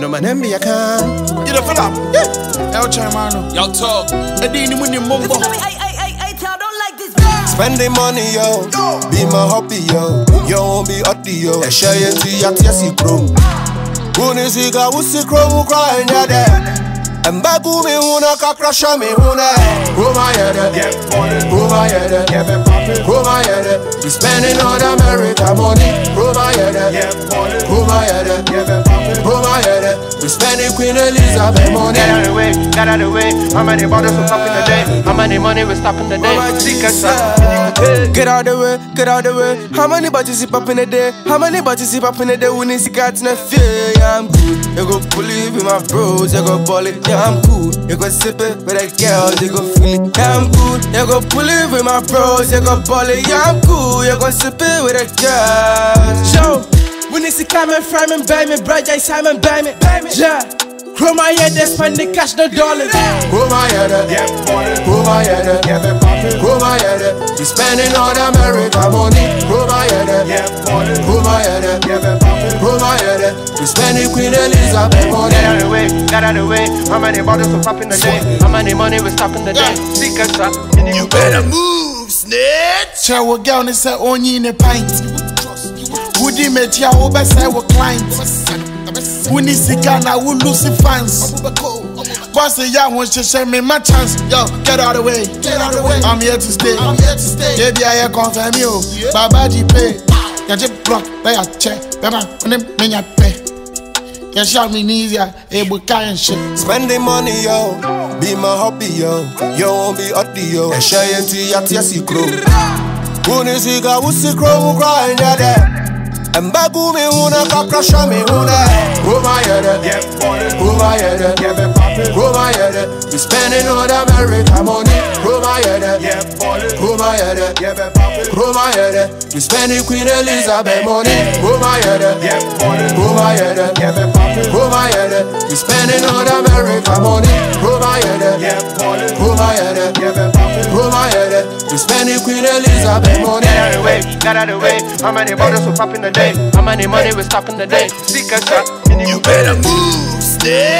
no man em ya kan. You the fella? Yeah. El Chairman. Y'all talk. Edi ni muni mumbo. I, I, I, I, I don't like this girl. Spending money, yo. Be my hobby, yo. Yo, won't be hot, yo. A shy and tea at Yassi Chrome. Wuni siga, wusi chrome, cry in your day. And bagu me huna ka crasha me huna Go my head, go my head, go my head We spending all the America money Go my head, go Queen Elizabeth money Get out of the way, get out of the way. How many bottles will stop in the day? How many money will stop in the day? Secrets are Get out the way, get out the way. How many bottles you pop in a day? How many bottles you pop in a day? When it's got in a fear, yeah, I'm good. You go pull it with my bros, you go ball it, yeah, I'm cool. You go sip it with the girls, you go feel it, yeah, I'm good. You go pull it with my bros, you go ball it, yeah, I'm cool. You go sip it with the girls. Show. When it's coming from and buy me, bread, I Simon, buy me, yeah. Grow my head, they spend the cash, no dollars. Grow my head, eh? grow my head, eh? grow my head. Eh? We spending all the America money. Grow my head, grow my head, grow my head. We spending Queen Elizabeth money. Get out of the way, get out of the way. How many bottles we pop in the day? How many money we stop in the day? Secrets are You better move, snitch. Chair wo girl ni say onyi ne pint. Woody metia wo be say wo client. Wuni sika na wo lose fans. Boss ya won sheshe me my chance. Yo, get out of the way. Get out of the way. I'm here to stay. I'm here to stay. Yeah, yeah, yeah, confirm you. Baba G pay. Ya je block, be ya check. Be man, when me ya pay. Ya shout me easier, able kind shit. Spending money, yo. Be my hobby, yo. Yo, won't be hot, yo. A shy and tea at Yassi Chrome. Wuni siga, wusi chrome, cry in your day. And bagu me huna ka crasha me huna Go my head, go my head, go my head We spending all the America money Go my head, go my head, go my head We spending Queen Elizabeth money Go my head, go my head, go my head We spending all the America money Go my head, my head, eh? go my head eh? We spending Queen Elizabeth money Get out of the way, get out of the way. How many bottles we pop in the day? How many money we stop in the day? Secrets are You better move, snitch.